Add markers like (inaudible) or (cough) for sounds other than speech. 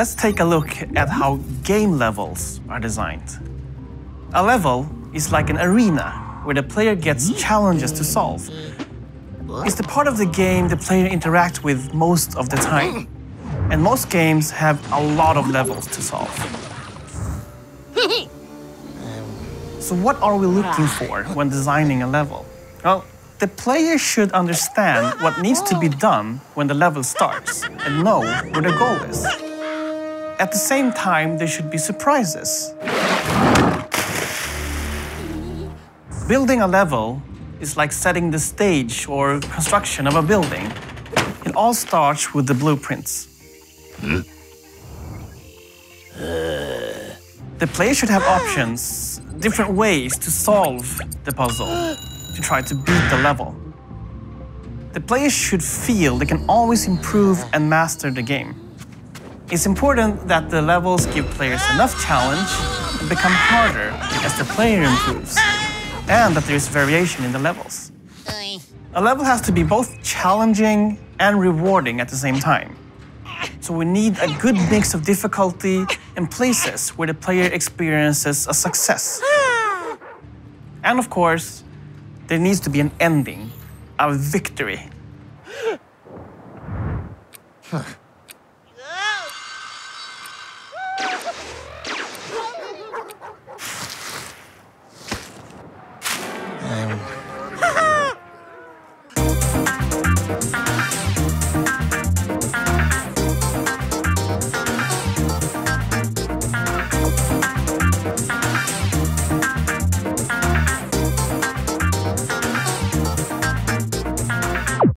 let's take a look at how game levels are designed. A level is like an arena where the player gets challenges to solve. It's the part of the game the player interacts with most of the time. And most games have a lot of levels to solve. So what are we looking for when designing a level? Well, the player should understand what needs to be done when the level starts and know where the goal is. At the same time, there should be surprises. Building a level is like setting the stage or construction of a building. It all starts with the blueprints. The player should have options, different ways to solve the puzzle, to try to beat the level. The players should feel they can always improve and master the game. It's important that the levels give players enough challenge and become harder as the player improves, and that there is variation in the levels. A level has to be both challenging and rewarding at the same time. So we need a good mix of difficulty and places where the player experiences a success. And of course, there needs to be an ending, a victory. (laughs) know.